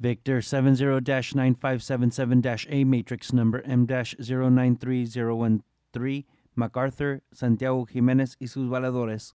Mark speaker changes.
Speaker 1: Victor 70-9577-A matrix number M-093013 MacArthur, Santiago Jiménez y sus valedores.